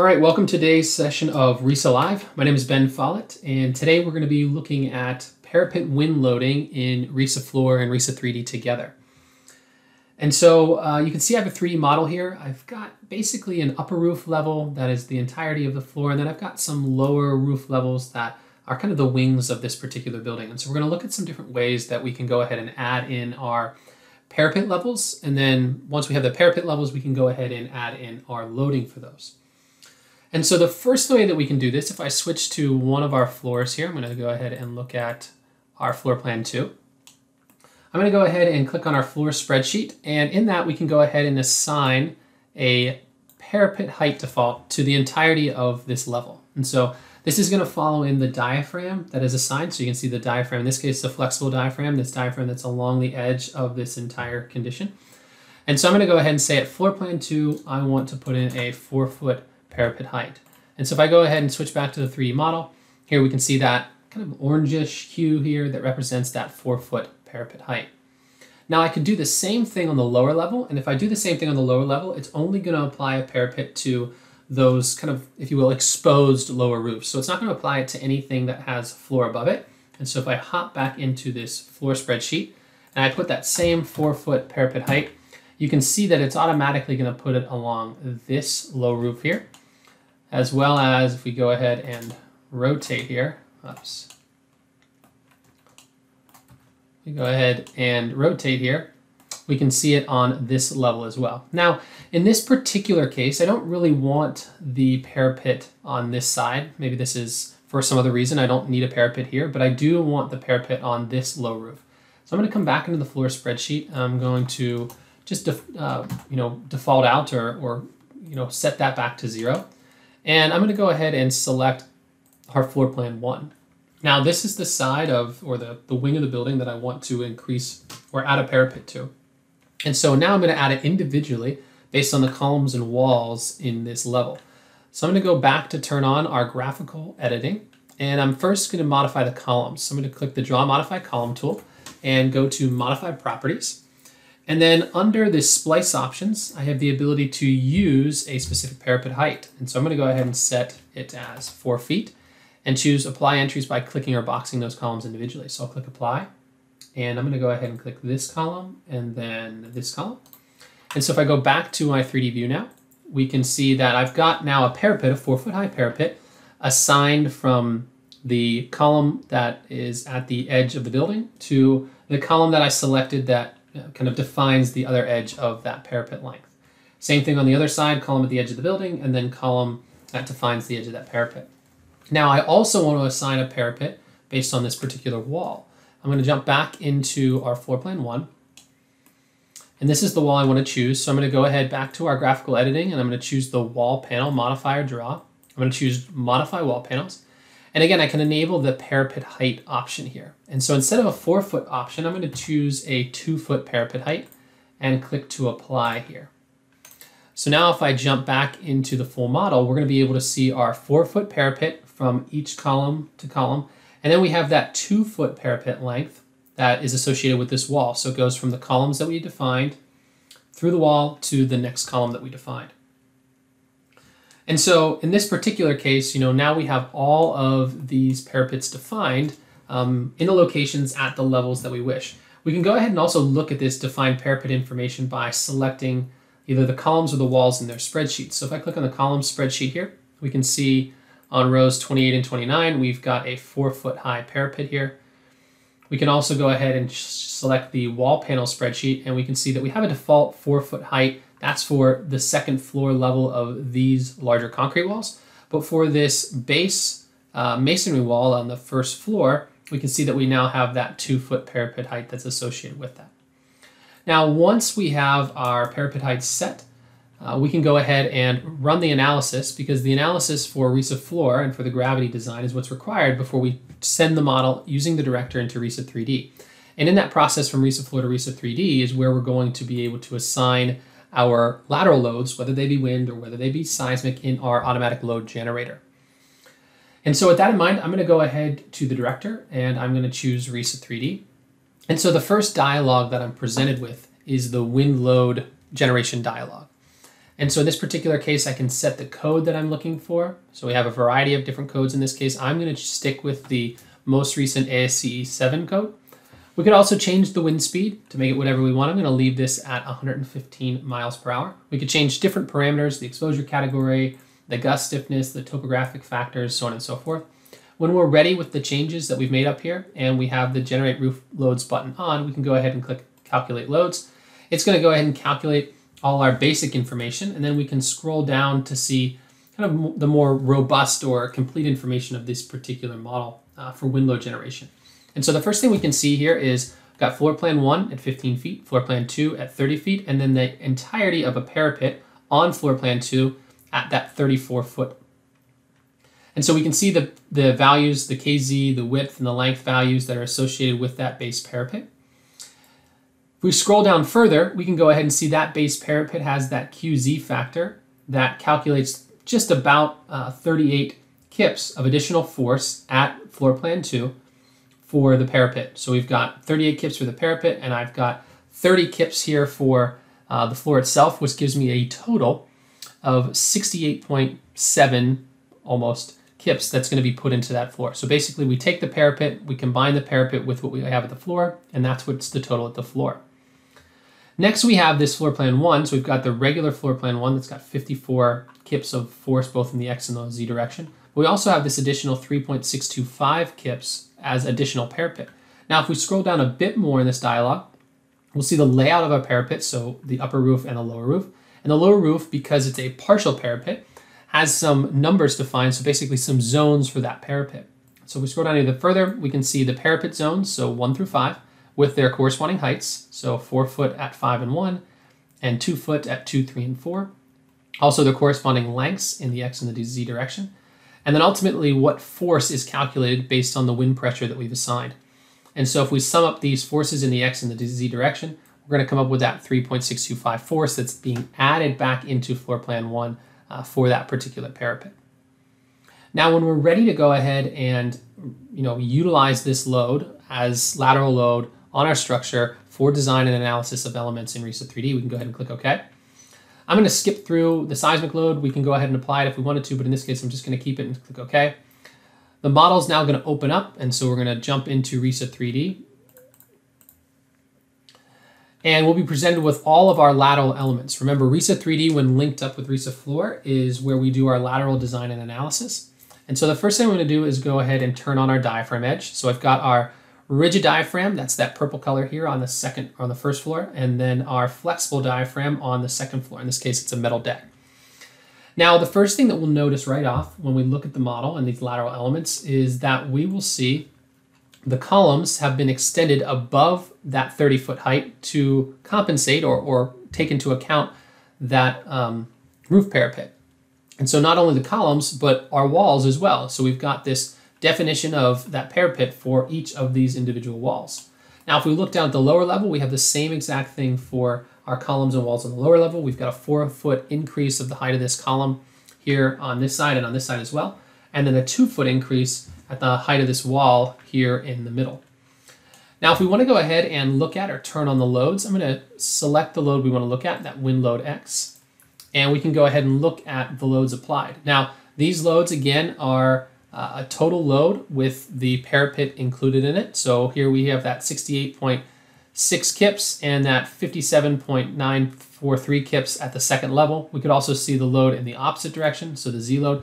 All right, welcome to today's session of RISA Live. My name is Ben Follett, and today we're going to be looking at parapet wind loading in RISA Floor and RISA 3D together. And so uh, you can see I have a 3D model here. I've got basically an upper roof level that is the entirety of the floor, and then I've got some lower roof levels that are kind of the wings of this particular building. And so we're going to look at some different ways that we can go ahead and add in our parapet levels, and then once we have the parapet levels, we can go ahead and add in our loading for those. And so the first way that we can do this, if I switch to one of our floors here, I'm going to go ahead and look at our floor plan two. I'm going to go ahead and click on our floor spreadsheet. And in that, we can go ahead and assign a parapet height default to the entirety of this level. And so this is going to follow in the diaphragm that is assigned. So you can see the diaphragm, in this case, the flexible diaphragm, this diaphragm that's along the edge of this entire condition. And so I'm going to go ahead and say at floor plan two, I want to put in a four foot parapet height. And so if I go ahead and switch back to the 3D model, here we can see that kind of orangish hue here that represents that four foot parapet height. Now I could do the same thing on the lower level, and if I do the same thing on the lower level, it's only going to apply a parapet to those kind of, if you will, exposed lower roofs. So it's not going to apply it to anything that has floor above it. And so if I hop back into this floor spreadsheet, and I put that same four foot parapet height, you can see that it's automatically going to put it along this low roof here as well as if we go ahead and rotate here, oops, we go ahead and rotate here, we can see it on this level as well. Now, in this particular case, I don't really want the parapet on this side. Maybe this is for some other reason. I don't need a parapet here, but I do want the parapet on this low roof. So I'm going to come back into the floor spreadsheet. I'm going to just uh, you know default out or, or you know set that back to zero. And I'm going to go ahead and select our floor plan one. Now this is the side of, or the, the wing of the building that I want to increase or add a parapet to. And so now I'm going to add it individually based on the columns and walls in this level. So I'm going to go back to turn on our graphical editing. And I'm first going to modify the columns. So I'm going to click the Draw Modify Column tool and go to Modify Properties. And then under the splice options, I have the ability to use a specific parapet height. And so I'm going to go ahead and set it as four feet and choose apply entries by clicking or boxing those columns individually. So I'll click apply and I'm going to go ahead and click this column and then this column. And so if I go back to my 3D view now, we can see that I've got now a parapet, a four foot high parapet assigned from the column that is at the edge of the building to the column that I selected that kind of defines the other edge of that parapet length. Same thing on the other side, column at the edge of the building, and then column that defines the edge of that parapet. Now I also want to assign a parapet based on this particular wall. I'm going to jump back into our floor plan one. And this is the wall I want to choose. So I'm going to go ahead back to our graphical editing and I'm going to choose the wall panel modifier draw. I'm going to choose modify wall panels. And again, I can enable the parapet height option here. And so instead of a four foot option, I'm going to choose a two foot parapet height and click to apply here. So now if I jump back into the full model, we're going to be able to see our four foot parapet from each column to column. And then we have that two foot parapet length that is associated with this wall. So it goes from the columns that we defined through the wall to the next column that we defined. And so in this particular case, you know, now we have all of these parapets defined um, in the locations at the levels that we wish. We can go ahead and also look at this defined parapet information by selecting either the columns or the walls in their spreadsheet. So if I click on the columns spreadsheet here, we can see on rows 28 and 29, we've got a four foot high parapet here. We can also go ahead and select the wall panel spreadsheet and we can see that we have a default four foot height that's for the second floor level of these larger concrete walls. But for this base uh, masonry wall on the first floor, we can see that we now have that two foot parapet height that's associated with that. Now, once we have our parapet height set, uh, we can go ahead and run the analysis because the analysis for RISA floor and for the gravity design is what's required before we send the model using the director into RISA 3D. And in that process from RISA floor to RISA 3D is where we're going to be able to assign our lateral loads, whether they be wind or whether they be seismic, in our automatic load generator. And so with that in mind, I'm going to go ahead to the director and I'm going to choose RISA 3D. And so the first dialog that I'm presented with is the wind load generation dialog. And so in this particular case, I can set the code that I'm looking for. So we have a variety of different codes in this case. I'm going to stick with the most recent ASCE 7 code. We could also change the wind speed to make it whatever we want. I'm going to leave this at 115 miles per hour. We could change different parameters, the exposure category, the gust stiffness, the topographic factors, so on and so forth. When we're ready with the changes that we've made up here and we have the generate roof loads button on, we can go ahead and click calculate loads. It's going to go ahead and calculate all our basic information and then we can scroll down to see kind of the more robust or complete information of this particular model uh, for wind load generation. And so the first thing we can see here is got floor plan one at 15 feet, floor plan two at 30 feet, and then the entirety of a parapet on floor plan two at that 34 foot. And so we can see the, the values, the KZ, the width, and the length values that are associated with that base parapet. If we scroll down further, we can go ahead and see that base parapet has that QZ factor that calculates just about uh, 38 kips of additional force at floor plan 2 for the parapet. So we've got 38 kips for the parapet, and I've got 30 kips here for uh, the floor itself, which gives me a total of 68.7 almost kips that's going to be put into that floor. So basically, we take the parapet, we combine the parapet with what we have at the floor, and that's what's the total at the floor. Next, we have this floor plan one. So we've got the regular floor plan one that's got 54 kips of force both in the x and the z direction. We also have this additional 3.625 kips as additional parapet. Now, if we scroll down a bit more in this dialog, we'll see the layout of our parapet, so the upper roof and the lower roof. And the lower roof, because it's a partial parapet, has some numbers defined, so basically some zones for that parapet. So if we scroll down even further, we can see the parapet zones, so one through five, with their corresponding heights, so four foot at five and one, and two foot at two, three, and four. Also the corresponding lengths in the x and the z direction and then ultimately what force is calculated based on the wind pressure that we've assigned. And so if we sum up these forces in the x and the z direction, we're going to come up with that 3.625 force that's being added back into floor plan 1 uh, for that particular parapet. Now when we're ready to go ahead and you know utilize this load as lateral load on our structure for design and analysis of elements in RISA 3D, we can go ahead and click OK. I'm going to skip through the seismic load. We can go ahead and apply it if we wanted to, but in this case, I'm just going to keep it and click OK. The model is now going to open up, and so we're going to jump into RISA 3D. And we'll be presented with all of our lateral elements. Remember, RISA 3D, when linked up with RISA Floor, is where we do our lateral design and analysis. And so the first thing I'm going to do is go ahead and turn on our diaphragm edge. So I've got our rigid diaphragm, that's that purple color here on the second on the first floor, and then our flexible diaphragm on the second floor. In this case, it's a metal deck. Now, the first thing that we'll notice right off when we look at the model and these lateral elements is that we will see the columns have been extended above that 30 foot height to compensate or, or take into account that um, roof parapet. And so not only the columns, but our walls as well. So we've got this definition of that parapet for each of these individual walls. Now, if we look down at the lower level, we have the same exact thing for our columns and walls on the lower level. We've got a four foot increase of the height of this column here on this side and on this side as well. And then a two foot increase at the height of this wall here in the middle. Now, if we want to go ahead and look at or turn on the loads, I'm going to select the load we want to look at, that wind load X, and we can go ahead and look at the loads applied. Now, these loads again are uh, a total load with the parapet included in it. So here we have that 68.6 kips and that 57.943 kips at the second level. We could also see the load in the opposite direction, so the Z load.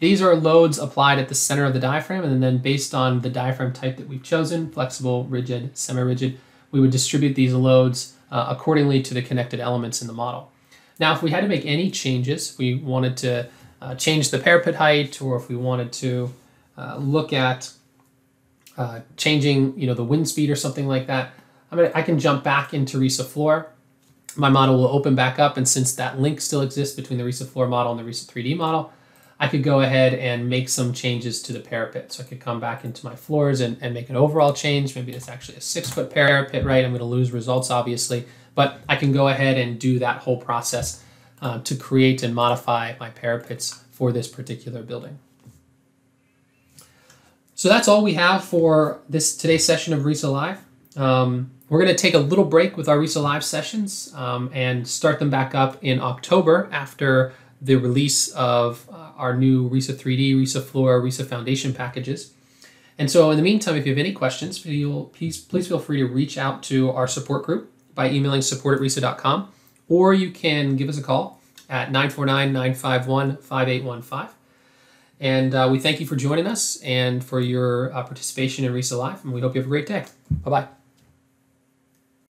These are loads applied at the center of the diaphragm, and then based on the diaphragm type that we've chosen, flexible, rigid, semi-rigid, we would distribute these loads uh, accordingly to the connected elements in the model. Now, if we had to make any changes, we wanted to uh, change the parapet height, or if we wanted to uh, look at uh, changing, you know, the wind speed or something like that, I mean, I can jump back into RISA Floor. My model will open back up, and since that link still exists between the RISA Floor model and the RISA 3D model, I could go ahead and make some changes to the parapet. So I could come back into my floors and, and make an overall change. Maybe it's actually a six foot parapet, right? I'm going to lose results, obviously, but I can go ahead and do that whole process uh, to create and modify my parapets for this particular building. So that's all we have for this today's session of RISA Live. Um, We're going to take a little break with our RISA Live sessions um, and start them back up in October after the release of uh, our new RISA 3D, RISA Floor, RISA Foundation packages. And so, in the meantime, if you have any questions, please, please feel free to reach out to our support group by emailing support at risa.com, or you can give us a call at 949 951 5815. And uh, we thank you for joining us and for your uh, participation in RISA Live, and we hope you have a great day. Bye bye.